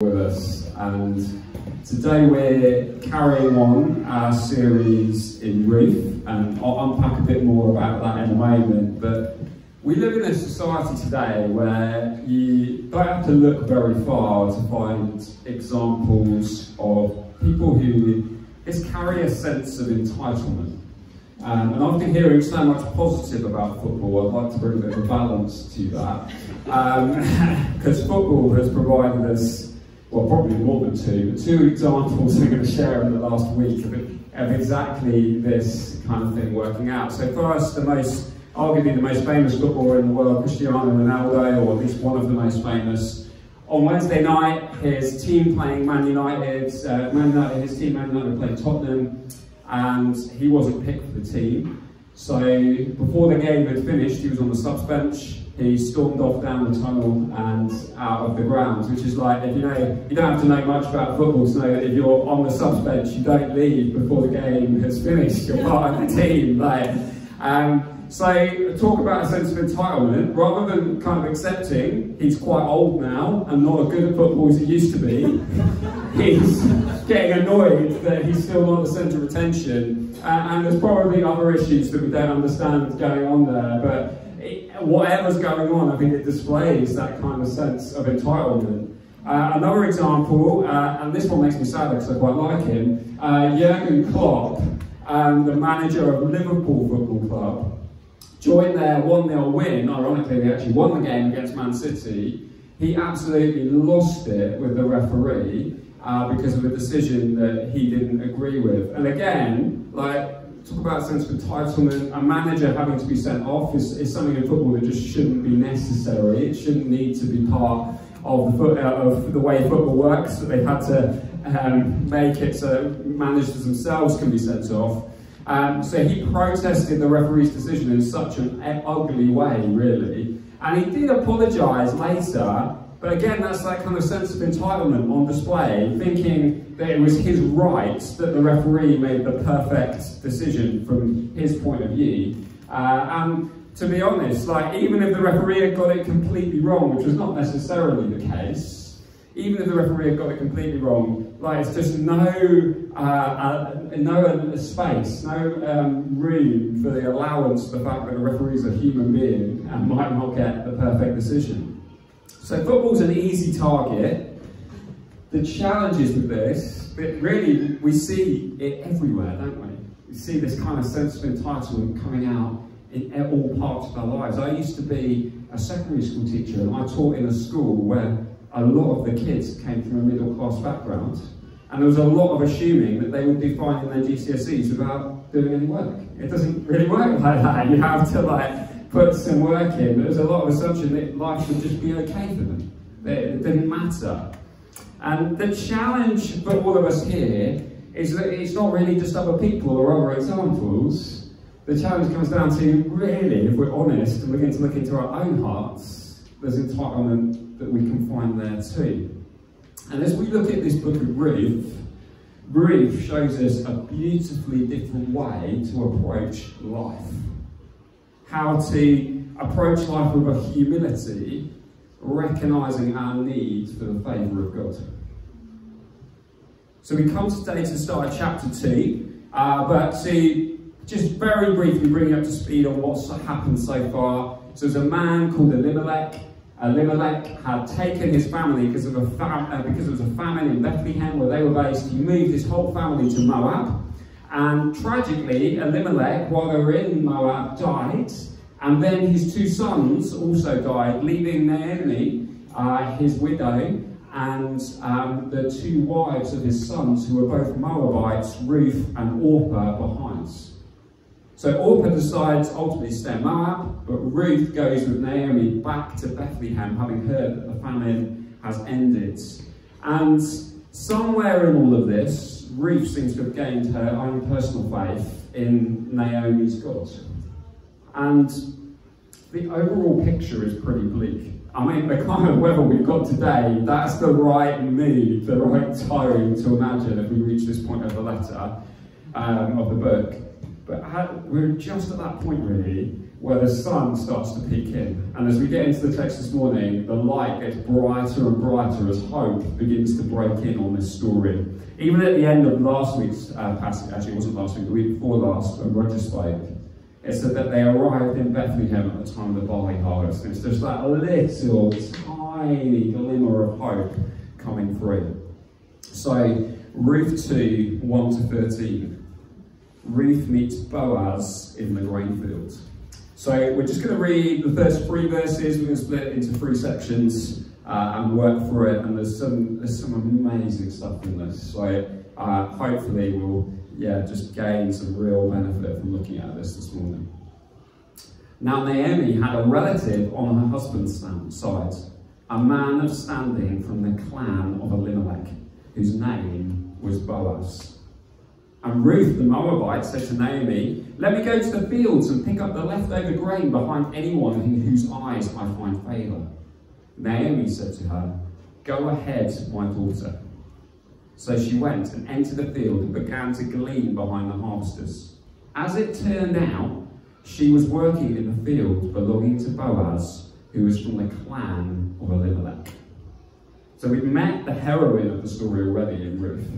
with us. And today we're carrying on our series in Ruth and I'll unpack a bit more about that in a moment. But we live in a society today where you don't have to look very far to find examples of people who just carry a sense of entitlement. Um, and after hearing so much positive about football, I'd like to bring a bit of balance to that. Because um, football has provided us, well, probably more than two, but two examples we're going to share in the last week of, of exactly this kind of thing working out. So first, the most, arguably the most famous footballer in the world, Cristiano Ronaldo, or at least one of the most famous, on Wednesday night, his team playing Man United, uh, Man United his team Man United played Tottenham, and he wasn't picked for the team. So before the game had finished, he was on the subs bench. He stormed off down the tunnel and out of the grounds, which is like, if you know, you don't have to know much about football to know that if you're on the subs bench, you don't leave before the game has finished. You're part of the team. Like, um, so talk about a sense of entitlement, rather than kind of accepting he's quite old now and not as good at football as he used to be, he's getting annoyed that he's still not the centre of attention. Uh, and there's probably other issues that we don't understand going on there, but whatever's going on, I think it displays that kind of sense of entitlement. Uh, another example, uh, and this one makes me sad because I quite like him, uh, Jurgen Klopp, um, the manager of Liverpool Football Club, joined their 1-0 win, ironically they actually won the game against Man City, he absolutely lost it with the referee uh, because of a decision that he didn't agree with. And again, like, talk about a sense of entitlement, a manager having to be sent off is, is something in football that just shouldn't be necessary. It shouldn't need to be part of the, uh, of the way football works, that they've had to um, make it so managers themselves can be sent off. Um, so he protested the referee's decision in such an ugly way, really. And he did apologise later, but again, that's that kind of sense of entitlement on display, thinking that it was his right that the referee made the perfect decision from his point of view. Uh, and to be honest, like even if the referee had got it completely wrong, which was not necessarily the case, even if the referee had got it completely wrong, like it's just no, uh, uh, no space, no um, room for the allowance for the fact that the referee is a human being and might not get the perfect decision. So football's an easy target. The challenges with this, but really we see it everywhere, don't we? We see this kind of sense of entitlement coming out in all parts of our lives. I used to be a secondary school teacher and I taught in a school where a lot of the kids came from a middle class background, and there was a lot of assuming that they would do fine in their GCSEs without doing any work. It doesn't really work like that. You have to like put some work in. There's a lot of assumption that life would just be okay for them. It didn't matter. And the challenge for all of us here is that it's not really just other people or other examples. The challenge comes down to really, if we're honest and begin to look into our own hearts, there's entitlement that we can find there too. And as we look at this book of Ruth, Ruth shows us a beautifully different way to approach life. How to approach life with a humility, recognizing our need for the favour of God. So we come today to start chapter 2, uh, but to just very briefly bring you up to speed on what's happened so far. So there's a man called Elimelech Elimelech had taken his family because of a uh, because there was a famine in Bethlehem where they were based. He moved his whole family to Moab, and tragically, Elimelech, while they were in Moab, died, and then his two sons also died, leaving Naomi, uh, his widow, and um, the two wives of his sons, who were both Moabites, Ruth and Orpah, behind. So Orpah decides ultimately to stay in Moab, but Ruth goes with Naomi back to Bethlehem, having heard that the famine has ended. And somewhere in all of this, Ruth seems to have gained her own personal faith in Naomi's God. And the overall picture is pretty bleak. I mean, the kind of weather we've got today, that's the right mood, the right tone to imagine if we reach this point of the letter, um, of the book. But we're just at that point, really, where the sun starts to peek in. And as we get into the text this morning, the light gets brighter and brighter as hope begins to break in on this story. Even at the end of last week's uh, passage, actually it wasn't last week, the week before last, when Roger spoke, it said that they arrived in Bethlehem at the time of the barley harvest. And It's just that little tiny glimmer of hope coming through. So, Ruth 2 1 to 13. Ruth meets Boaz in the grain field. So, we're just going to read the first three verses. We're going to split it into three sections uh, and work through it. And there's some, there's some amazing stuff in this. So, uh, hopefully, we'll yeah, just gain some real benefit from looking at this this morning. Now, Naomi had a relative on her husband's side, a man of standing from the clan of Elimelech, whose name was Boaz. And Ruth the Moabite said to Naomi, Let me go to the fields and pick up the leftover grain behind anyone in whose eyes I find favour. Naomi said to her, Go ahead, my daughter. So she went and entered the field and began to glean behind the harvesters. As it turned out, she was working in the field belonging to Boaz, who was from the clan of Elimelech. So we've met the heroine of the story already in Ruth.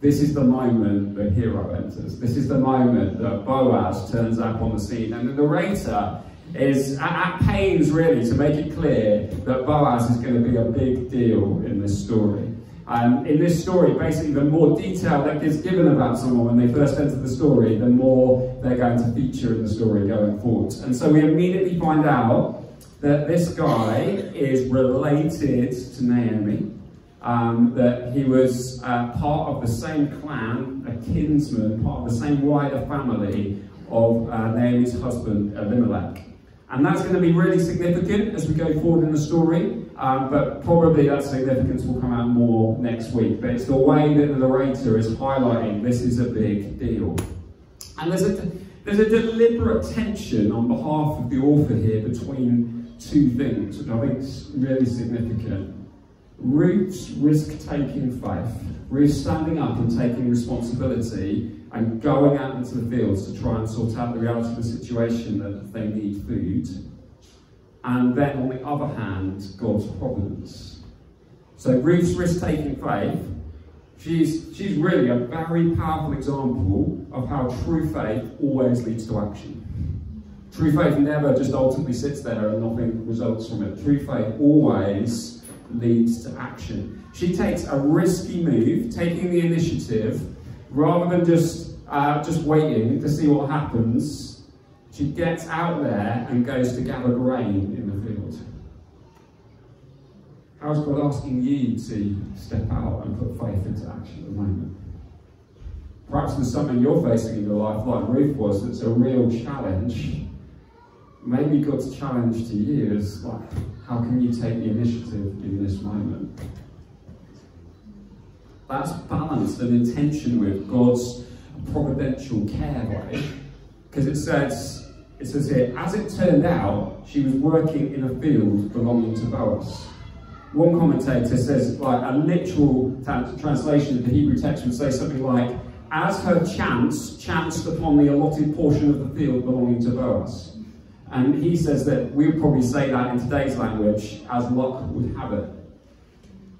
This is the moment the hero enters. This is the moment that Boaz turns up on the scene. And the narrator is at, pains, really, to make it clear that Boaz is going to be a big deal in this story. Um, in this story, basically, the more detail that gets given about someone when they first enter the story, the more they're going to feature in the story going forward. And so we immediately find out that this guy is related to Naomi, um, that he was uh, part of the same clan, a kinsman, part of the same wider family of uh, Naomi's husband, Elimelech. And that's going to be really significant as we go forward in the story, um, but probably that significance will come out more next week. But it's the way that the narrator is highlighting this is a big deal. And there's a, there's a deliberate tension on behalf of the author here between two things, which I think is really significant. Ruth's risk-taking faith, Ruth standing up and taking responsibility and going out into the fields to try and sort out the reality of the situation that they need food. And then on the other hand, God's providence. So Ruth's risk-taking faith, she's, she's really a very powerful example of how true faith always leads to action. True faith never just ultimately sits there and nothing results from it. True faith always leads to action. She takes a risky move, taking the initiative, rather than just uh, just waiting to see what happens. She gets out there and goes to gather grain in the field. How's God asking you to step out and put faith into action at the moment? Perhaps there's something you're facing in your life, like Ruth was, that's a real challenge maybe God's challenge to you is like, how can you take the initiative in this moment? That's balanced and intention with God's providential care, right? Because it says, it says here, as it turned out, she was working in a field belonging to Boaz. One commentator says, like a literal translation of the Hebrew text would say something like, as her chance chanced upon the allotted portion of the field belonging to Boaz. And he says that we would probably say that in today's language as luck would have it.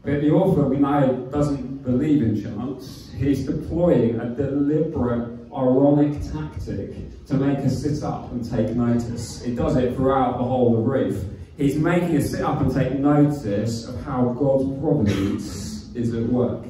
But the author, we know, doesn't believe in chance. He's deploying a deliberate, ironic tactic to make us sit up and take notice. He does it throughout the whole of Ruth. He's making us sit up and take notice of how God's providence is at work.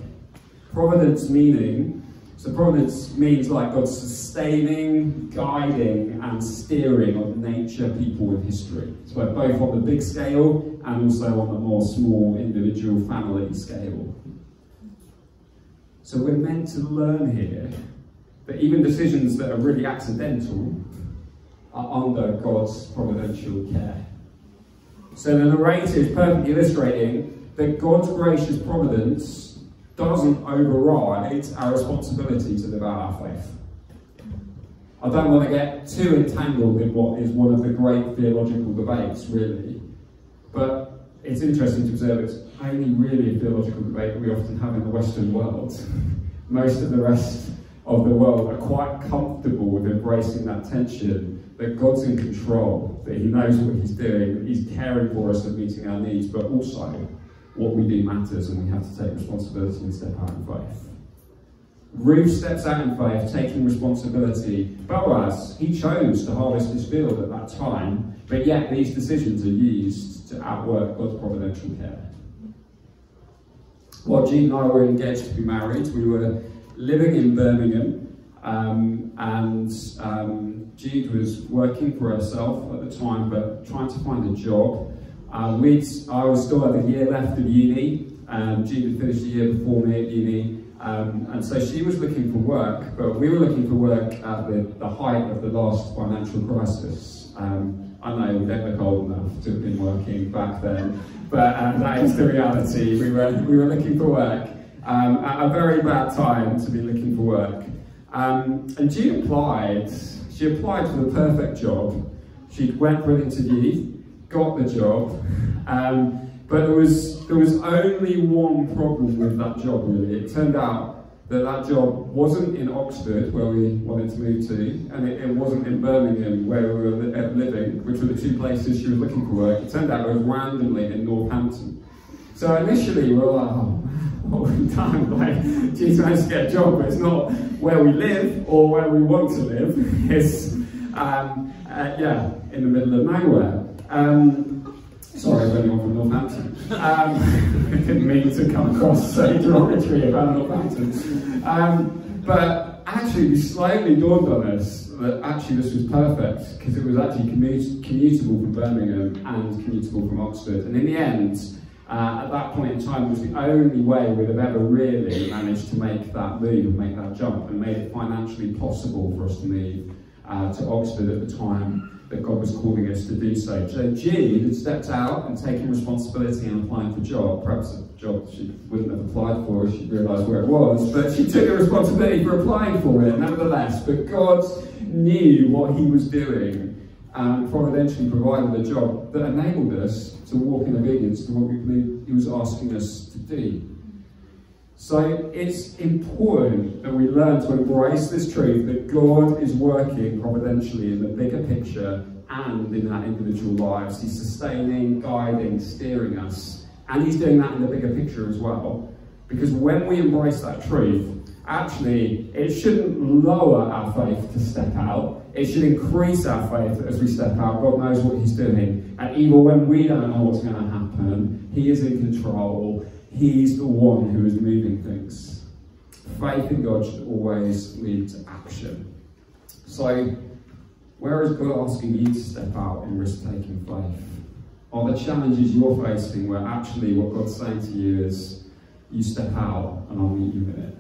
Providence meaning so providence means like God's sustaining, guiding, and steering of nature, people, and history. So both on the big scale and also on the more small individual family scale. So we're meant to learn here that even decisions that are really accidental are under God's providential care. So the narrator is perfectly illustrating that God's gracious providence doesn't override it's our responsibility to live out our faith. I don't want to get too entangled in what is one of the great theological debates, really. But it's interesting to observe it's only really a theological debate that we often have in the Western world. Most of the rest of the world are quite comfortable with embracing that tension that God's in control, that He knows what He's doing, that He's caring for us and meeting our needs, but also what we do matters and we have to take responsibility and step out in faith. Ruth steps out in faith, taking responsibility. Boaz, he chose to harvest his field at that time, but yet these decisions are used to outwork God's providential care. While Jean and I were engaged to be married, we were living in Birmingham, um, and um, Jude was working for herself at the time, but trying to find a job. Um, I was still had a year left of uni, and Jude had finished a year before me at uni, um, and so she was looking for work, but we were looking for work at the, the height of the last financial crisis. Um, I know we don't look old enough to have been working back then, but uh, that is the reality. We were, we were looking for work um, at a very bad time to be looking for work. Um, and she applied, she applied for the perfect job. She went for an interview, got the job, um, but there was, there was only one problem with that job really. It turned out that that job wasn't in Oxford, where we wanted to move to, and it, it wasn't in Birmingham, where we were li uh, living, which were the two places she was looking for work. It turned out it was randomly in Northampton. So initially we were like, oh, what have we done? Like, geez, managed to get a job, but it's not where we live or where we want to live. It's, um, uh, yeah, in the middle of nowhere. Um, Sorry, anyone from Northampton. Um, I didn't mean to come across so derogatory about Northampton. Um, but actually, it slightly dawned on us that actually this was perfect because it was actually commut commutable from Birmingham and commutable from Oxford. And in the end, uh, at that point in time, was the only way we'd have ever really managed to make that move and make that jump and made it financially possible for us to move uh, to Oxford at the time that God was calling us to do so. So Jude had stepped out and taken responsibility and applying for a job, perhaps a job she wouldn't have applied for if she realised where it was, but she took the responsibility for applying for it nevertheless. But God knew what he was doing and providentially provided a job that enabled us to walk in obedience to what we believe he was asking us to do. So it's important that we learn to embrace this truth that God is working providentially in the bigger picture and in our individual lives. He's sustaining, guiding, steering us. And he's doing that in the bigger picture as well. Because when we embrace that truth, actually, it shouldn't lower our faith to step out. It should increase our faith as we step out. God knows what he's doing. And even when we don't know what's going to happen, he is in control He's the one who is moving things. Faith in God should always lead to action. So, where is God asking you to step out in risk taking faith? Are the challenges you're facing where actually what God's saying to you is, you step out and I'll meet you in it?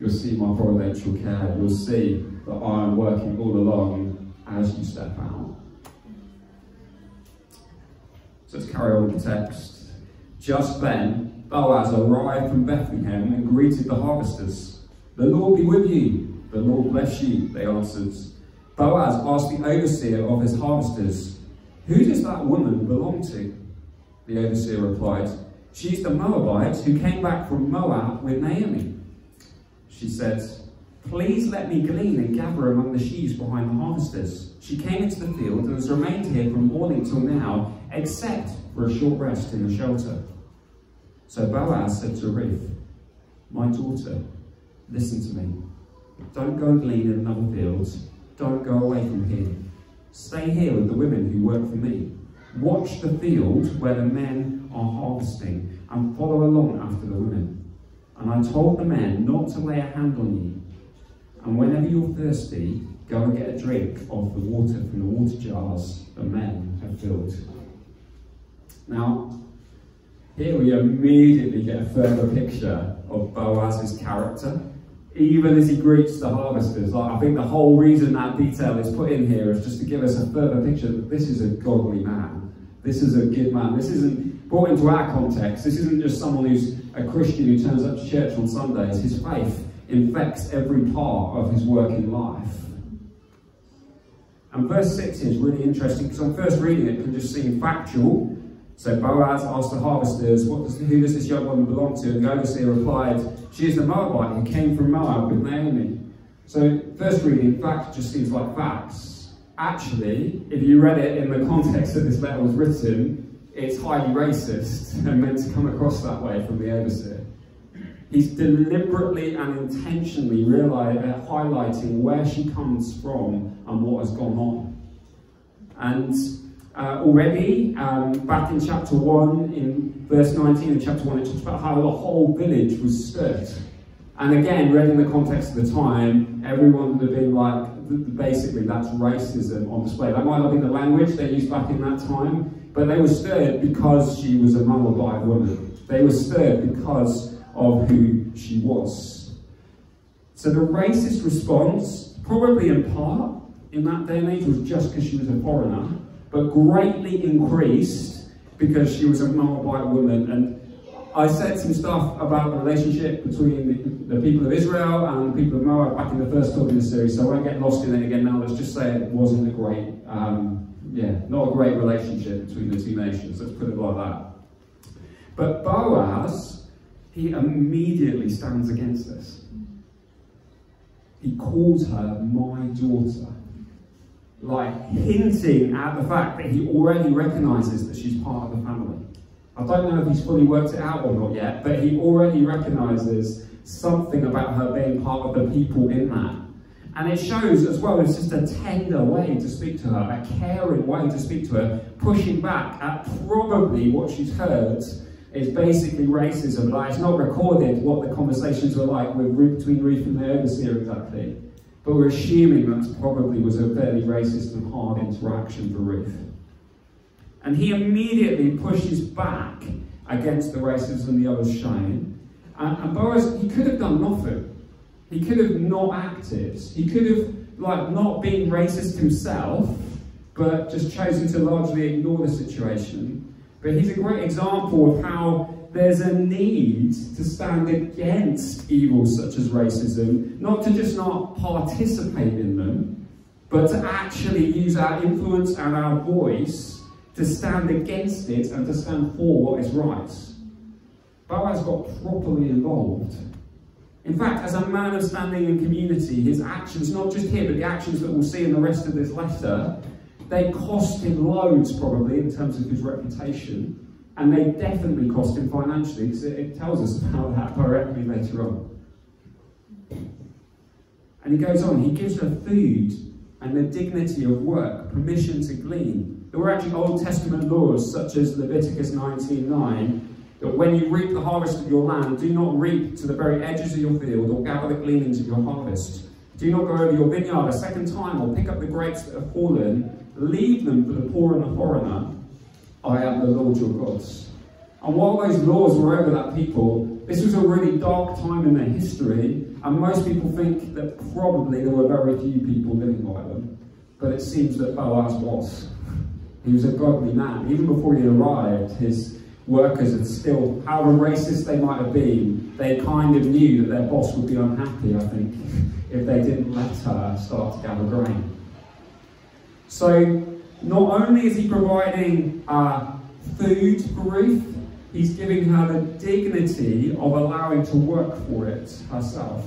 You'll see my providential care. You'll see that I am working all along as you step out. So let's carry on with the text. Just then, Boaz arrived from Bethlehem and greeted the harvesters. The Lord be with you. The Lord bless you, they answered. Boaz asked the overseer of his harvesters, Who does that woman belong to? The overseer replied, She's the Moabite who came back from Moab with Naomi. She said, Please let me glean and gather among the sheaves behind the harvesters. She came into the field and has remained here from morning till now, except for a short rest in the shelter. So Boaz said to Ruth, My daughter, listen to me. Don't go and glean in another field. Don't go away from here. Stay here with the women who work for me. Watch the field where the men are harvesting and follow along after the women. And I told the men not to lay a hand on you. And whenever you're thirsty, go and get a drink of the water from the water jars the men have filled. Now, here we immediately get a further picture of Boaz's character, even as he greets the harvesters. Like, I think the whole reason that detail is put in here is just to give us a further picture that this is a godly man. This is a good man. This isn't brought into our context. This isn't just someone who's a Christian who turns up to church on Sundays. His faith infects every part of his working life. And verse 6 is really interesting because on first reading it can just seem factual. So Boaz asked the harvesters, what does, who does this young woman belong to? And the overseer replied, she is the Moabite who came from Moab with Naomi. So first reading, fact just seems like facts. actually, if you read it in the context that this letter was written, it's highly racist and meant to come across that way from the overseer. He's deliberately and intentionally uh, highlighting where she comes from and what has gone on. And uh, already, um, back in chapter 1, in verse 19 of chapter 1, it talks about how the whole village was stirred. And again, read in the context of the time, everyone would have been like, basically, that's racism on display. That might not be the language they used back in that time, but they were stirred because she was a Moabite woman. They were stirred because of who she was. So the racist response, probably in part, in that day and age, was just because she was a foreigner, but greatly increased because she was a Moabite woman. And I said some stuff about the relationship between the, the people of Israel and the people of Moab back in the first talk in the series, so I won't get lost in it again now. Let's just say it wasn't a great, um, yeah, not a great relationship between the two nations. Let's put it like that. But Boaz he immediately stands against this. He calls her my daughter, like hinting at the fact that he already recognizes that she's part of the family. I don't know if he's fully worked it out or not yet, but he already recognizes something about her being part of the people in that. And it shows as well, it's just a tender way to speak to her, a caring way to speak to her, pushing back at probably what she's heard is basically racism. Like, it's not recorded what the conversations were like with, between Ruth and the overseer exactly. But we're assuming that probably was a fairly racist and hard interaction for Ruth. And he immediately pushes back against the racism the others shown. And, and Boaz, he could have done nothing. He could have not acted. He could have, like, not been racist himself, but just chosen to largely ignore the situation. But he's a great example of how there's a need to stand against evils such as racism, not to just not participate in them, but to actually use our influence and our voice to stand against it and to stand for what is right. Boaz got properly involved. In fact, as a man of standing in community, his actions, not just here, but the actions that we'll see in the rest of this letter, they cost him loads, probably, in terms of his reputation, and they definitely cost him financially, because it, it tells us about that directly later on. And he goes on, he gives her food and the dignity of work, permission to glean. There were actually Old Testament laws, such as Leviticus 19.9, that when you reap the harvest of your land, do not reap to the very edges of your field or gather the gleanings of your harvest. Do not go over your vineyard a second time or pick up the grapes that have fallen Leave them for the poor and the foreigner. I am the Lord your God. And while those laws were over that people, this was a really dark time in their history, and most people think that probably there were very few people living by them. But it seems that Boaz was. He was a godly man. Even before he arrived, his workers had still, however racist they might have been, they kind of knew that their boss would be unhappy, I think, if they didn't let her start to gather grain. So not only is he providing uh, food for Ruth, he's giving her the dignity of allowing to work for it herself.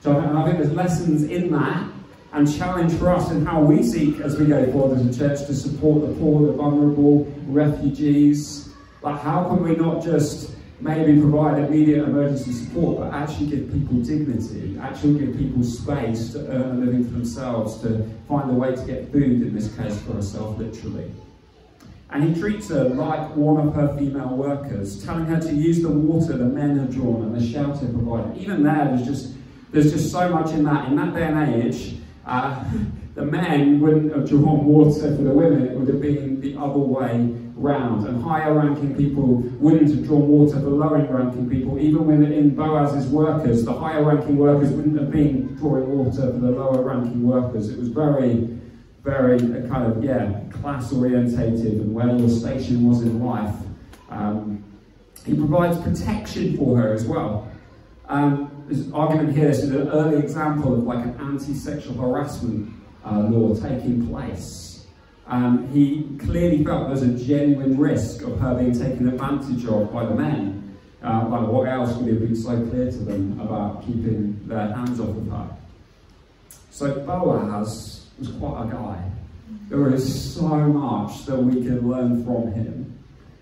So I think there's lessons in that and challenge for us in how we seek as we go forward as a church to support the poor, the vulnerable, refugees. Like how can we not just maybe provide immediate emergency support, but actually give people dignity, actually give people space to earn a living for themselves, to find a way to get food, in this case for herself, literally. And he treats her like one of her female workers, telling her to use the water the men have drawn and the shelter provided. Even there, there's just, there's just so much in that. In that day and age, uh, the men wouldn't have drawn water for the women, it would have been the other way round. And higher ranking people wouldn't have drawn water for lower ranking people. Even when in Boaz's workers, the higher ranking workers wouldn't have been drawing water for the lower ranking workers. It was very, very uh, kind of, yeah, class orientated and where your station was in life. Um, he provides protection for her as well. Um, there's argument here, is an early example of like an anti-sexual harassment uh, law taking place. Um, he clearly felt there was a genuine risk of her being taken advantage of by the men. Uh, what else would have been so clear to them about keeping their hands off of her? So Boaz was quite a guy. There is so much that we can learn from him.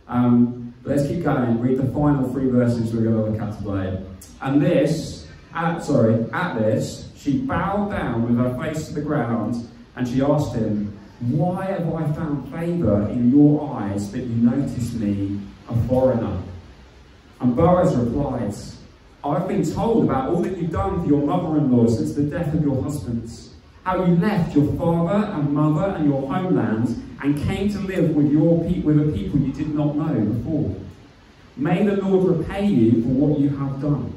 Um, let's keep going. Read the final three verses we're going to look at today. And this, at, sorry, at this, she bowed down with her face to the ground and she asked him, Why have I found favour in your eyes that you notice me a foreigner? And Boaz replied, I've been told about all that you've done for your mother-in-law since the death of your husbands, how you left your father and mother and your homeland and came to live with your pe- with a people you did not know before. May the Lord repay you for what you have done.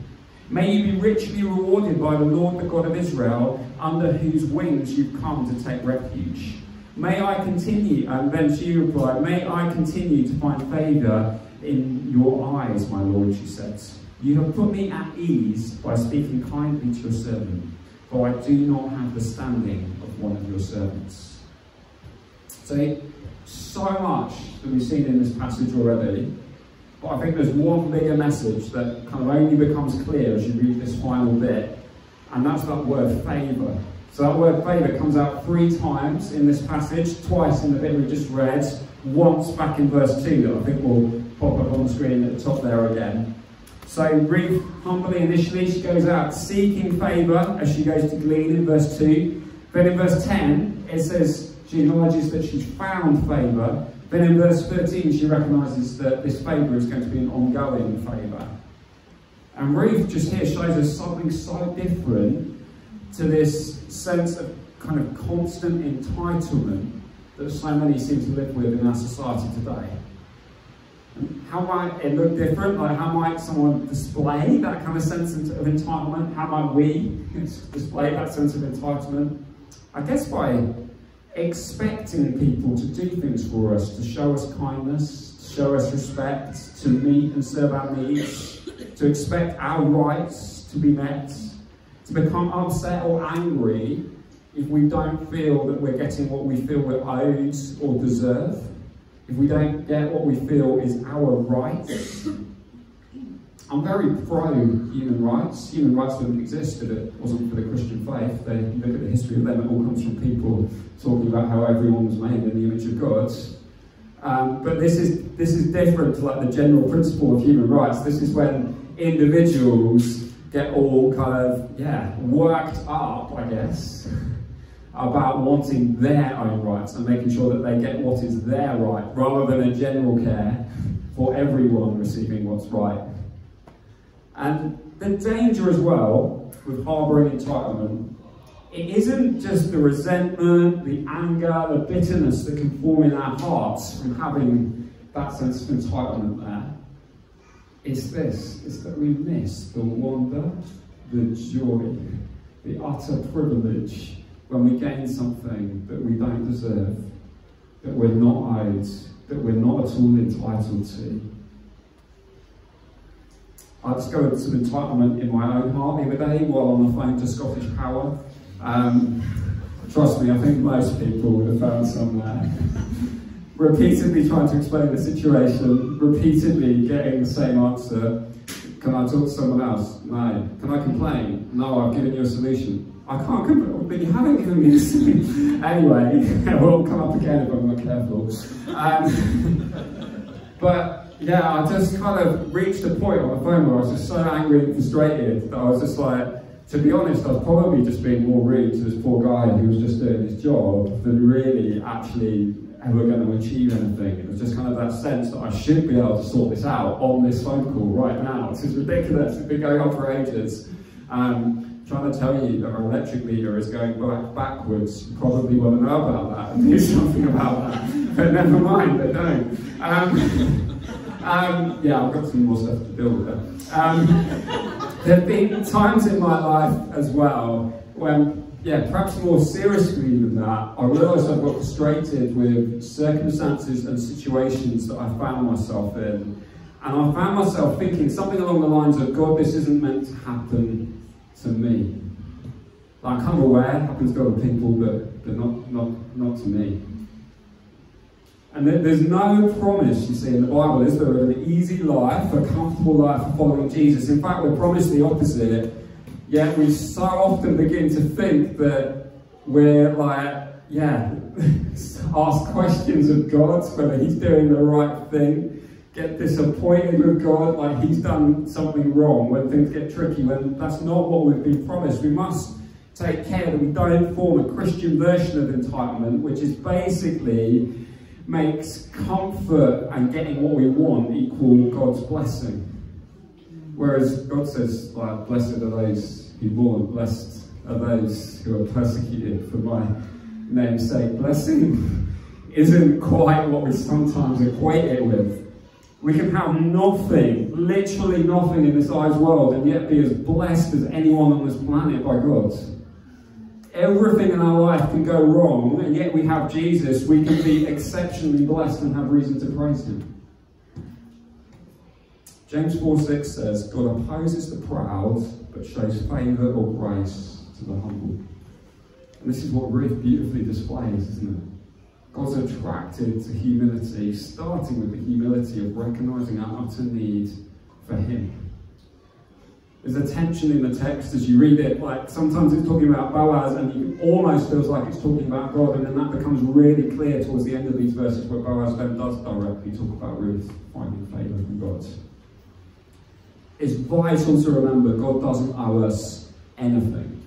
May you be richly rewarded by the Lord, the God of Israel, under whose wings you've come to take refuge. May I continue, and then she replied, May I continue to find favour in your eyes, my Lord, she said. You have put me at ease by speaking kindly to your servant, for I do not have the standing of one of your servants. So, so much that we've seen in this passage already, but I think there's one bigger message that kind of only becomes clear as you read this final bit, and that's that word favour. So that word favour comes out three times in this passage, twice in the bit we just read, once back in verse 2 that I think will pop up on the screen at the top there again. So Ruth humbly initially, she goes out seeking favour as she goes to glean in verse 2. Then in verse 10, it says she acknowledges that she's found favour. Then in verse 13, she recognises that this favour is going to be an ongoing favour. And Ruth just here shows us something so different to this sense of kind of constant entitlement that so many seem to live with in our society today. How might it look different? Like how might someone display that kind of sense of entitlement? How might we display that sense of entitlement? I guess by expecting people to do things for us, to show us kindness, to show us respect, to meet and serve our needs, to expect our rights to be met, to become upset or angry if we don't feel that we're getting what we feel we're owed or deserve if we don't get what we feel is our rights. I'm very pro human rights. Human rights wouldn't exist if it wasn't for the Christian faith. They look at the history of them, it all comes from people talking about how everyone was made in the image of God. Um, but this is this is different to like the general principle of human rights. This is when individuals get all kind of yeah worked up, I guess about wanting their own rights and making sure that they get what is their right rather than a general care for everyone receiving what's right. And the danger as well with harbouring entitlement, it isn't just the resentment, the anger, the bitterness that can form in our hearts from having that sense of entitlement there. It's this, it's that we miss the wonder, the joy, the utter privilege when we gain something that we don't deserve, that we're not owed, that we're not at all entitled to. I discovered some entitlement in my own heart the other day while on the phone to Scottish Power. Um, trust me, I think most people would have found some there. repeatedly trying to explain the situation, repeatedly getting the same answer. Can I talk to someone else? No. Can I complain? No, I've given you a solution. I can't complain, but you haven't given me a solution. anyway, it will come up again if I'm not careful. Um, but yeah, I just kind of reached a point on the phone where I was just so angry and frustrated that I was just like, to be honest, I was probably just being more rude to this poor guy who was just doing his job than really actually ever going to achieve anything. It was just kind of that sense that I should be able to sort this out on this phone call right now. This is ridiculous. It's been going on for ages. Um, trying to tell you that our electric meter is going back backwards, you probably want to know about that and do something about that. But never mind, they don't. Um, um, yeah, I've got some more stuff to build with Um, there have been times in my life as well when, yeah, perhaps more seriously than that, I realised I've got frustrated with circumstances and situations that I found myself in. And I found myself thinking something along the lines of, God, this isn't meant to happen to me. Like, I'm aware it happens to other people, but, but not, not, not to me. And there's no promise, you see, in the Bible, is there, of an easy life, a comfortable life following Jesus. In fact, we're promised the opposite. Yet we so often begin to think that we're like yeah, ask questions of God, whether He's doing the right thing. Get disappointed with God, like He's done something wrong when things get tricky, when that's not what we've been promised. We must take care that we don't form a Christian version of entitlement, which is basically makes comfort and getting what we want equal God's blessing. Whereas God says, like, blessed are those who mourn, blessed are those who are persecuted for my name's sake. Blessing isn't quite what we sometimes equate it with. We can have nothing, literally nothing in this eyes world, and yet be as blessed as anyone on this planet by God. Everything in our life can go wrong, and yet we have Jesus. We can be exceptionally blessed and have reason to praise Him. James 4 6 says, God opposes the proud, but shows favour or grace to the humble. And this is what Ruth beautifully displays, isn't it? God's attracted to humility, starting with the humility of recognizing our utter need for Him. There's a tension in the text as you read it, like sometimes it's talking about Boaz and it almost feels like it's talking about God, and then that becomes really clear towards the end of these verses where Boaz then does directly talk about Ruth finding favour from God. It's vital to remember God doesn't owe us anything.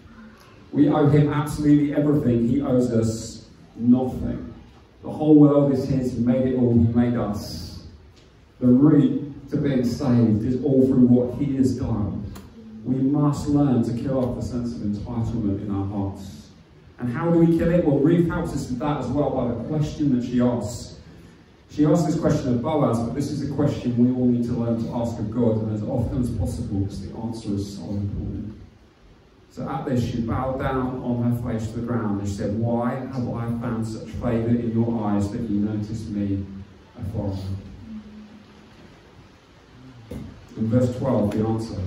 We owe him absolutely everything. He owes us nothing. The whole world is his. He made it all. He made us. The route to being saved is all through what he has done. We must learn to kill off the sense of entitlement in our hearts. And how do we kill it? Well, Ruth helps us with that as well by the question that she asks. She asks this question of Boaz, but this is a question we all need to learn to ask of God, and as often as possible, because the answer is so important. So at this, she bowed down on her face to the ground and she said, Why have I found such favour in your eyes that you notice me a foreigner? In verse 12, the answer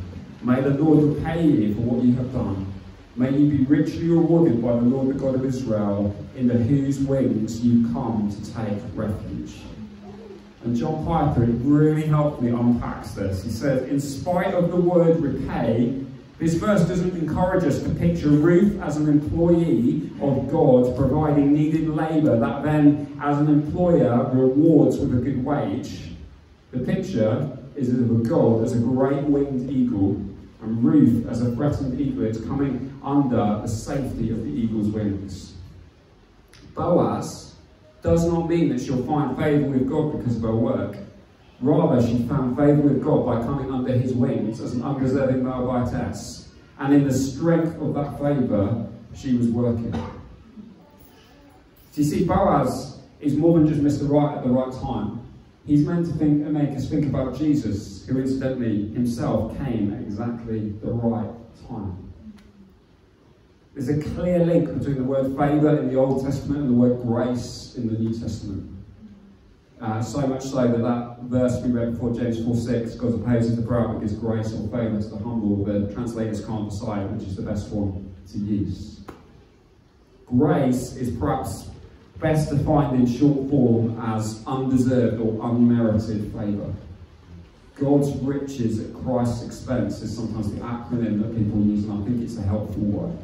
May the Lord repay you for what you have done. May you be richly rewarded by the Lord, the God of Israel, in the whose wings you come to take refuge. And John Piper, it really helped me unpack this. He said, in spite of the word repay, this verse doesn't encourage us to picture Ruth as an employee of God providing needed labour that then, as an employer, rewards with a good wage. The picture is of a God as a great winged eagle, and Ruth as a threatened eaglet coming under the safety of the eagle's wings. Boaz does not mean that she'll find favour with God because of her work. Rather, she found favour with God by coming under his wings as an undeserving Moabitess. And in the strength of that favour, she was working. So you see, Boaz is more than just Mr. Right at the right time. He's meant to think and make us think about Jesus, who incidentally himself came at exactly the right time. There's a clear link between the word favour in the Old Testament and the word grace in the New Testament. Uh, so much so that that verse we read before, James 4 6, God opposes the proud but gives grace or favour to the humble. The translators can't decide which is the best one to use. Grace is perhaps best defined in short form as undeserved or unmerited favour. God's riches at Christ's expense is sometimes the acronym that people use, and I think it's a helpful one.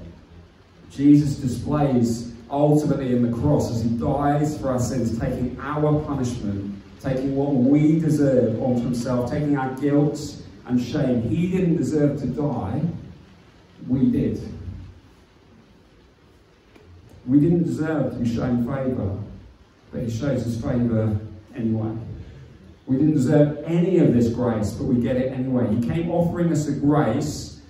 Jesus displays ultimately in the cross as he dies for our sins, taking our punishment, taking what we deserve onto himself, taking our guilt and shame. He didn't deserve to die, we did. We didn't deserve to be shown favour, but he shows us favour anyway. We didn't deserve any of this grace, but we get it anyway. He came offering us a grace,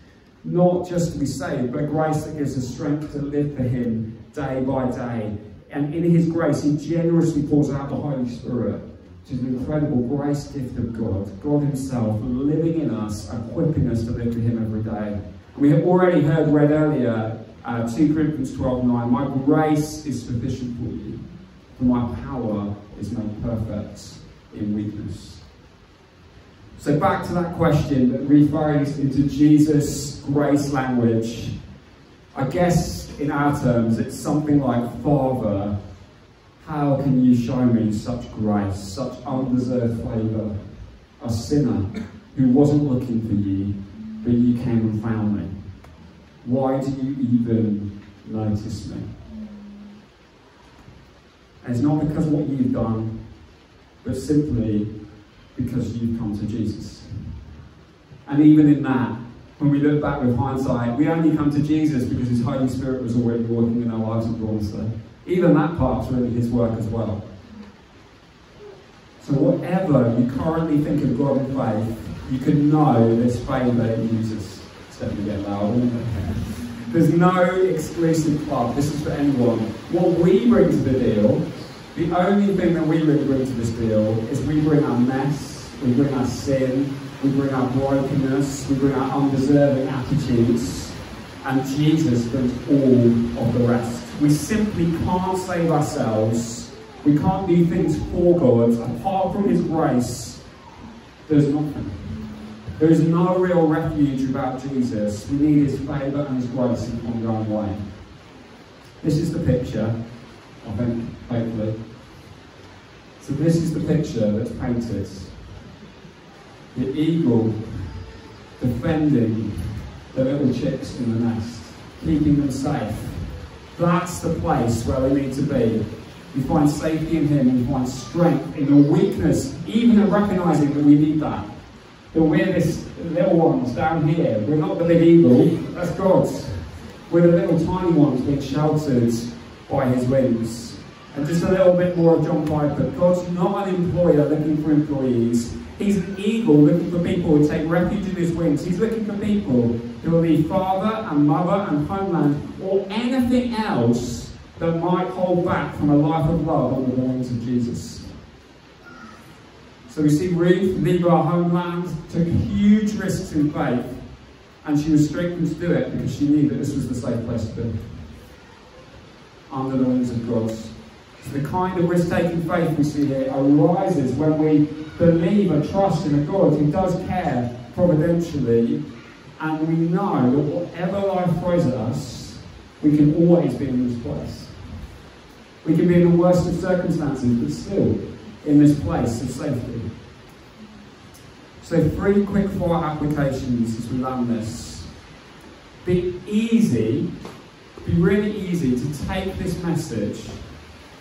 not just to be saved, but grace that gives us strength to live for him day by day. And in His grace, He generously pours out the Holy Spirit, which is an incredible grace gift of God. God Himself living in us, equipping us to live for Him every day. We have already heard read earlier, uh, 2 Corinthians 12 9, My grace is sufficient for you, for my power is made perfect in weakness. So back to that question that rephrased into Jesus' grace language. I guess in our terms, it's something like, Father, how can you show me such grace, such undeserved favour? A sinner who wasn't looking for you, but you came and found me. Why do you even notice me? And it's not because of what you've done, but simply because you've come to Jesus. And even in that, when we look back with hindsight, we only come to Jesus because His Holy Spirit was already working in our lives and brought there. Even that part's really His work as well. So whatever you currently think of God in faith, you can know this favour He uses. Definitely getting loud, There's no exclusive club. This is for anyone. What we bring to the deal, the only thing that we really bring to this deal is we bring our mess, we bring our sin, we bring our brokenness, we bring our undeserving attitudes, and Jesus brings all of the rest. We simply can't save ourselves. We can't do things for God. Apart from His grace, there's nothing. There is no real refuge without Jesus. We need His favour and His grace in an ongoing way. This is the picture, I think, hopefully. So this is the picture that's painted the eagle defending the little chicks in the nest, keeping them safe. That's the place where we need to be. We find safety in Him, we find strength in the weakness, even in recognizing that we need that. We're this little ones down here. We're not the big eagle, that's God's. We're the little tiny ones being sheltered by His wings. And just a little bit more of John Piper. God's not an employer looking for employees. He's an eagle looking for people who take refuge in his wings. He's looking for people who will leave father and mother and homeland or anything else that might hold back from a life of love under the wings of Jesus. So we see Ruth leave her homeland, took huge risks in faith, and she was strengthened to do it because she knew that this was the safe place to be. Under the wings of God. So the kind of risk-taking faith we see here arises when we believe and trust in a God who does care providentially, and we know that whatever life throws at us, we can always be in this place. We can be in the worst of circumstances, but still in this place of safety. So three quick fire applications as we land this. Be easy, be really easy to take this message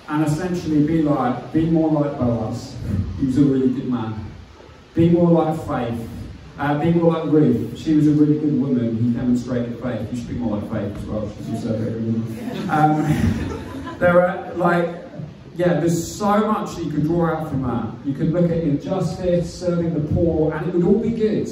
and essentially be like, be more like Boaz. He was a really good man. Be more like Faith. Uh, be more like Ruth. She was a really good woman He demonstrated faith. You should be more like Faith as well. She's also a good woman. Um, there are like, yeah, there's so much that you could draw out from that. You could look at injustice, serving the poor, and it would all be good.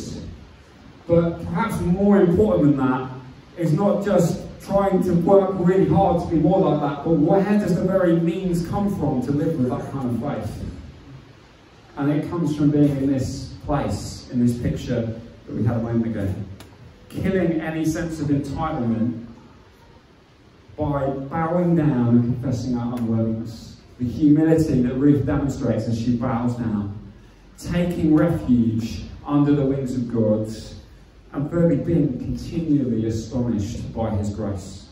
But perhaps more important than that is not just trying to work really hard to be more like that, but where does the very means come from to live with that kind of faith? And it comes from being in this place, in this picture that we had a moment ago. Killing any sense of entitlement by bowing down and confessing our unworthiness. The humility that Ruth demonstrates as she bows down. Taking refuge under the wings of God and thirdly, being continually astonished by his grace.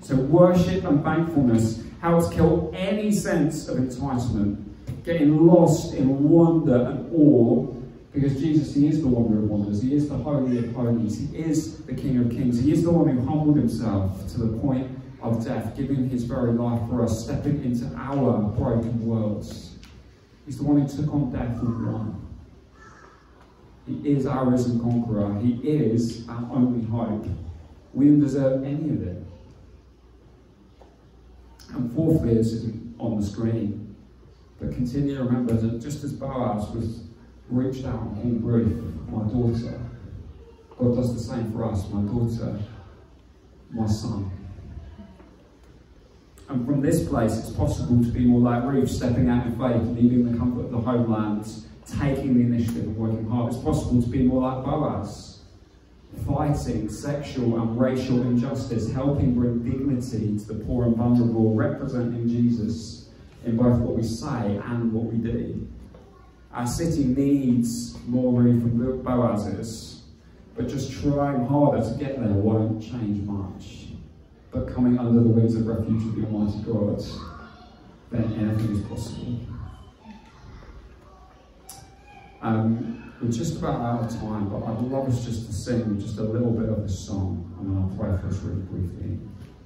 So worship and thankfulness helps kill any sense of entitlement, getting lost in wonder and awe, because Jesus, he is the wonder of wonders, he is the holy of holies, he is the King of kings, he is the one who humbled himself to the point of death, giving his very life for us, stepping into our broken worlds. He's the one who took on death and won. He is our risen conqueror. He is our only hope. We don't deserve any of it. And fourthly, isn't on the screen, but continue to remember that just as Boaz was reached out called Ruth, my daughter, God does the same for us, my daughter, my son. And from this place, it's possible to be more like Ruth, stepping out in faith, leaving the comfort of the homeland, taking the initiative and working hard. It's possible to be more like Boaz, fighting sexual and racial injustice, helping bring dignity to the poor and vulnerable, representing Jesus in both what we say and what we do. Our city needs more room from Boaz's, but just trying harder to get there won't change much. But coming under the wings of refuge of the Almighty God, then anything is possible. Um, we're just about out of time, but I'd love us just to sing just a little bit of this song, and then I'll pray for us really briefly.